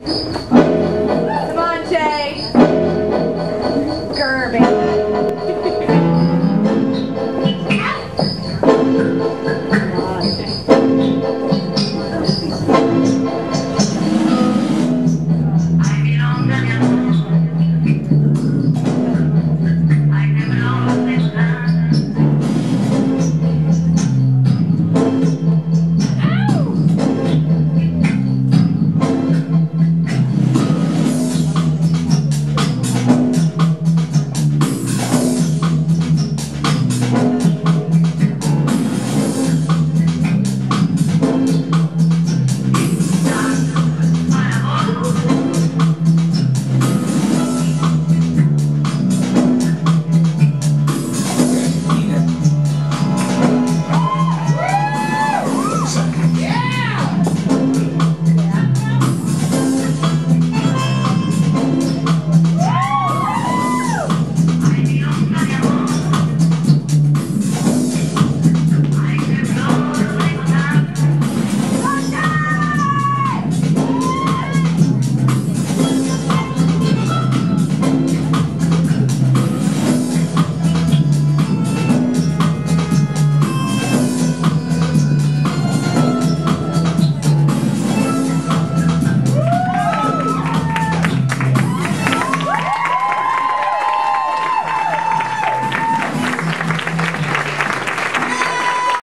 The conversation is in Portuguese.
A